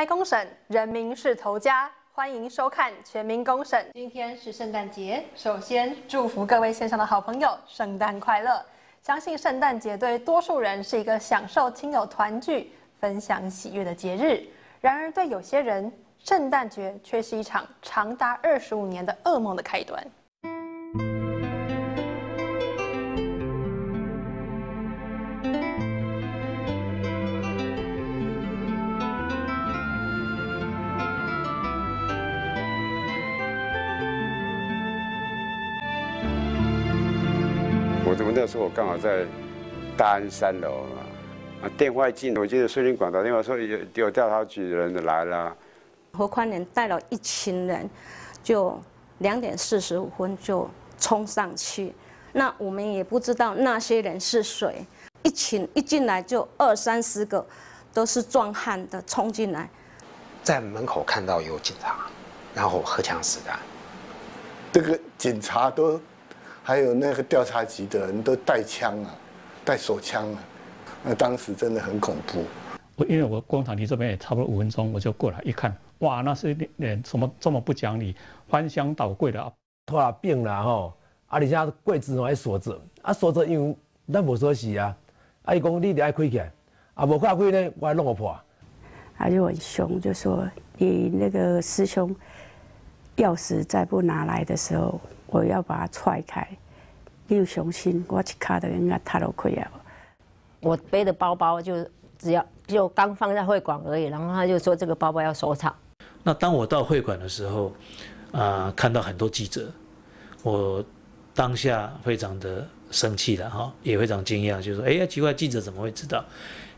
来公审，人民是头家，欢迎收看《全民公审》。今天是圣诞节，首先祝福各位线上的好朋友圣诞快乐。相信圣诞节对多数人是一个享受亲友团聚、分享喜悦的节日，然而对有些人，圣诞节却是一场长达二十五年的噩梦的开端。我怎么那时候我刚好在大安三楼嘛，啊电话一进，我记得孙林广打电话说有有调查局的人来了。何宽年带了一群人，就两点四十五分就冲上去。那我们也不知道那些人是谁，一群一进来就二三十个，都是壮汉的冲进来，在门口看到有警察，然后荷枪实弹。这个警察都。还有那个调查局的人都带枪啊，带手枪啊，那当时真的很恐怖。我因为我工厂离这边也差不多五分钟，我就过来一看，哇，那是连什么这么不讲理，翻箱倒柜的啊，拖啊病了吼，啊，而且柜子还锁着，啊锁着因为咱无锁匙啊，啊伊讲你得爱开起来，啊无开开呢，我还弄个破。他就很凶，就说你那个师兄钥匙再不拿来的时候。我要把它踹开，你有雄心，我一卡的应该踏落去啊！我背的包包就只要就刚放在会馆而已，然后他就说这个包包要收藏。那当我到会馆的时候，啊，看到很多记者，我当下非常的生气了哈，也非常惊讶，就说：哎呀，奇怪，记者怎么会知道？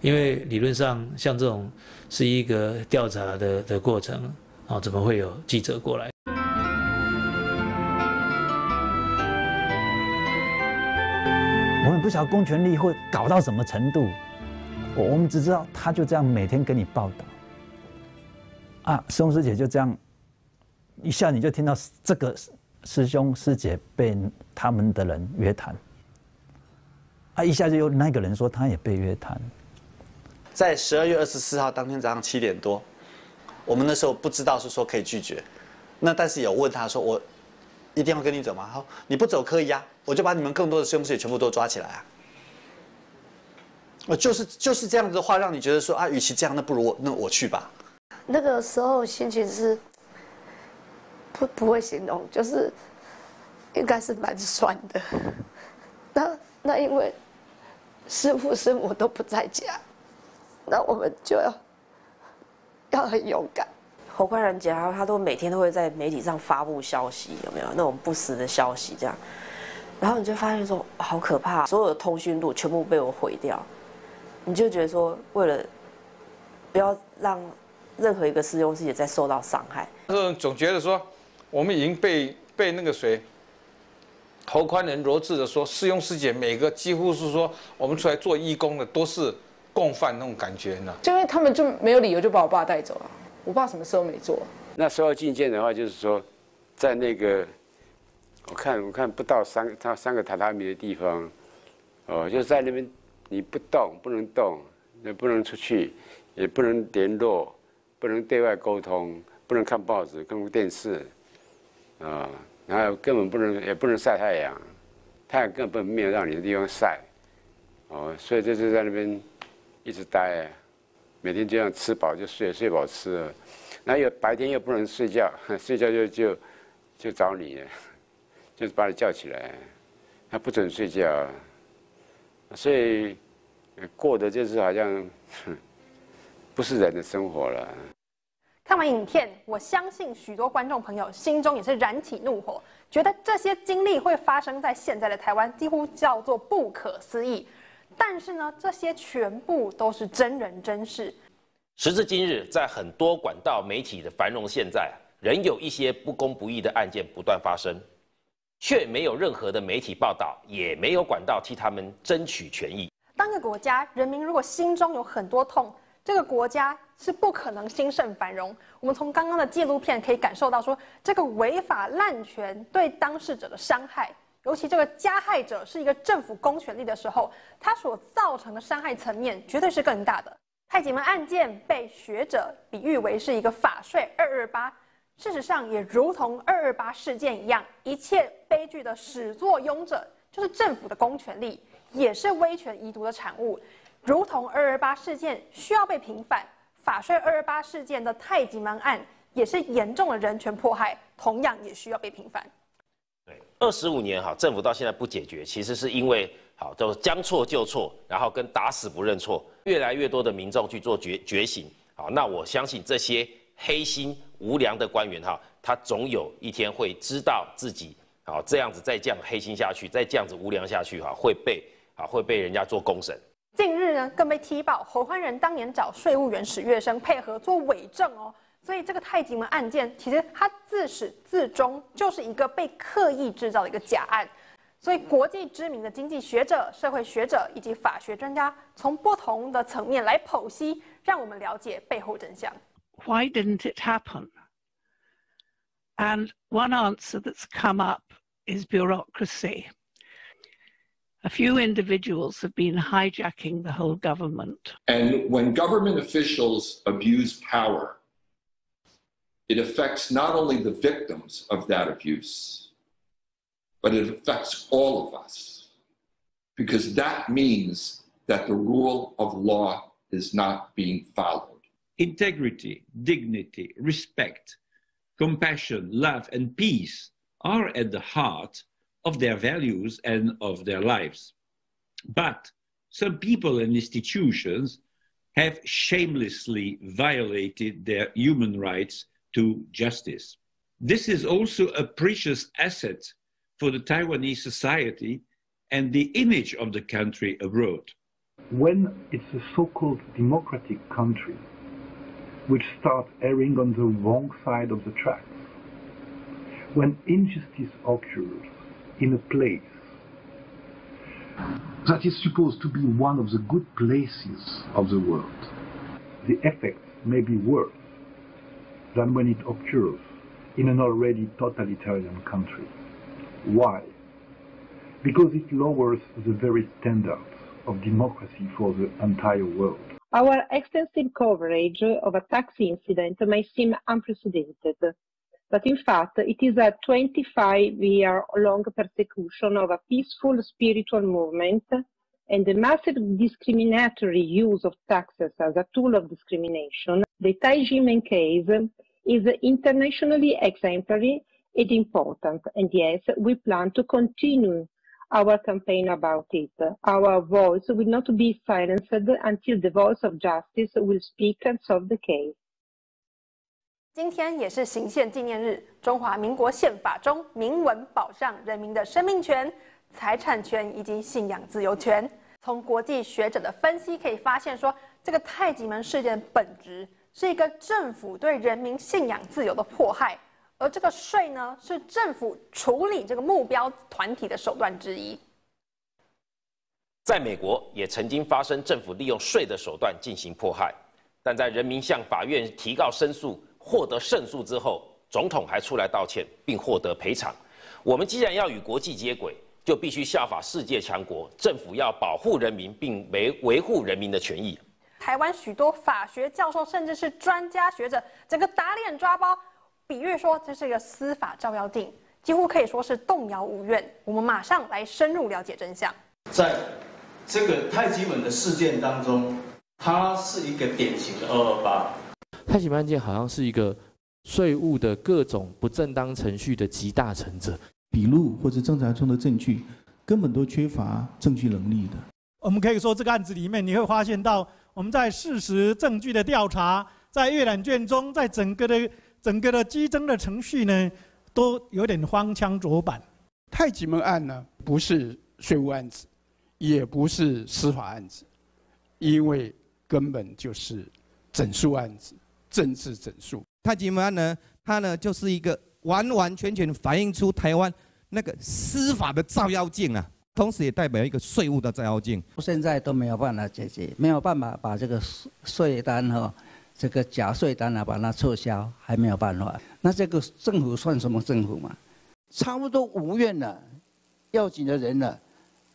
因为理论上像这种是一个调查的的过程啊，怎么会有记者过来？不晓得公权力会搞到什么程度，我我们只知道他就这样每天给你报道，啊，师兄师姐就这样，一下你就听到这个师兄师姐被他们的人约谈，啊，一下就有那个人说他也被约谈，在十二月二十四号当天早上七点多，我们那时候不知道是说可以拒绝，那但是有问他说我。一定要跟你走吗？好，你不走可以呀，我就把你们更多的师兄师姐全部都抓起来啊！我就是就是这样子的话，让你觉得说啊，与其这样，那不如我那我去吧。那个时候心情是不不会形容，就是应该是蛮酸的。那那因为师父师母都不在家，那我们就要要很勇敢。侯宽仁姐，他他都每天都会在媒体上发布消息，有没有那种不实的消息？这样，然后你就发现说，好可怕，所有的通讯录全部被我毁掉。你就觉得说，为了不要让任何一个师兄师姐再受到伤害，嗯，总觉得说，我们已经被被那个谁，侯宽仁罗志的说，师兄师姐每个几乎是说，我们出来做义工的都是共犯那种感觉呢。就因为他们就没有理由就把我爸带走了。我不知道什么时候没做？那时候觐见的话，就是说，在那个，我看我看不到三他三个榻榻米的地方，哦，就在那边，你不动，不能动，也不能出去，也不能联络，不能对外沟通，不能看报纸、看电视，啊，然后根本不能，也不能晒太阳，太阳根本没有让你的地方晒，哦，所以就是在那边一直待。每天这样吃饱就睡，睡饱吃，然后又白天又不能睡觉，睡觉就就就找你，就是把你叫起来，他不准睡觉，所以过的就是好像 不是人的生活了。看完影片，我相信许多观众朋友心中也是燃起怒火，觉得这些经历会发生在现在的台湾，几乎叫做不可思议。但是呢，这些全部都是真人真事。时至今日，在很多管道媒体的繁荣现在，仍有一些不公不义的案件不断发生，却没有任何的媒体报道，也没有管道替他们争取权益。当个国家人民如果心中有很多痛，这个国家是不可能兴盛繁荣。我们从刚刚的纪录片可以感受到，说这个违法滥权对当事者的伤害。尤其这个加害者是一个政府公权力的时候，他所造成的伤害层面绝对是更大的。太极门案件被学者比喻为是一个法税二二八，事实上也如同二二八事件一样，一切悲剧的始作俑者就是政府的公权力，也是威权遗毒的产物。如同二二八事件需要被平反，法税二二八事件的太极门案也是严重的人权迫害，同样也需要被平反。二十五年哈，政府到现在不解决，其实是因为。好，就将错就错，然后跟打死不认错，越来越多的民众去做觉觉醒。好，那我相信这些黑心无良的官员哈，他总有一天会知道自己好这样子再这样黑心下去，再这样子无良下去哈，会被啊会被人家做公审。近日呢，更被踢爆侯欢仁当年找税务员史月生配合做伪证哦，所以这个太极门案件其实它自始至终就是一个被刻意制造的一个假案。所以，国际知名的经济学者、社会学者以及法学专家，从不同的层面来剖析，让我们了解背后真相。Why didn't it happen? And one answer that's come up is bureaucracy. A few individuals have been hijacking the whole government. And when government officials abuse power, it affects not only the victims of that abuse but it affects all of us because that means that the rule of law is not being followed. Integrity, dignity, respect, compassion, love, and peace are at the heart of their values and of their lives. But some people and institutions have shamelessly violated their human rights to justice. This is also a precious asset for the Taiwanese society and the image of the country abroad. When it's a so-called democratic country which starts erring on the wrong side of the tracks, when injustice occurs in a place that is supposed to be one of the good places of the world, the effects may be worse than when it occurs in an already totalitarian country. Why? Because it lowers the very standards of democracy for the entire world. Our extensive coverage of a tax incident may seem unprecedented, but in fact it is a 25-year long persecution of a peaceful spiritual movement and the massive discriminatory use of taxes as a tool of discrimination. The Taijimen case is internationally exemplary is important. And yes, we plan to continue our campaign about it. Our voice will not be silenced until the voice of justice will speak and solve the case. 今天也是行宪纪念日。中华民国宪法中明文保障人民的生命权、财产权以及信仰自由权。 从国际学者的分析可以发现，说这个太极门事件本质是一个政府对人民信仰自由的迫害。而这个税呢，是政府处理这个目标团体的手段之一。在美国，也曾经发生政府利用税的手段进行迫害，但在人民向法院提告申诉，获得胜诉之后，总统还出来道歉，并获得赔偿。我们既然要与国际接轨，就必须效法世界强国，政府要保护人民，并维维护人民的权益。台湾许多法学教授，甚至是专家学者，整个打脸抓包。比喻说这是一个司法照妖镜，几乎可以说是动摇无怨。我们马上来深入了解真相。在这个太极门的事件当中，它是一个典型的二二八。太极门案件好像是一个税务的各种不正当程序的集大成者，笔录或者侦查中的证据根本都缺乏证据能力的。我们可以说这个案子里面，你会发现到我们在事实证据的调查，在阅览卷中，在整个的。整个的激增的程序呢，都有点荒腔走板。太极门案呢，不是税务案子，也不是司法案子，因为根本就是整数案子，政治整数。太极门案呢，它呢就是一个完完全全反映出台湾那个司法的照妖镜啊，同时也代表一个税务的照妖镜。现在都没有办法解决，没有办法把这个税税单哈。这个假税单啊，把它撤销还没有办法。那这个政府算什么政府嘛？差不多无怨了，要紧的人呢，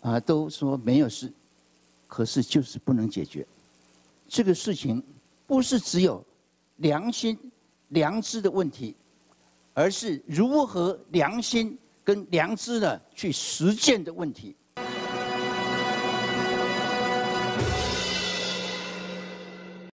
啊，都说没有事，可是就是不能解决。这个事情不是只有良心、良知的问题，而是如何良心跟良知呢去实践的问题。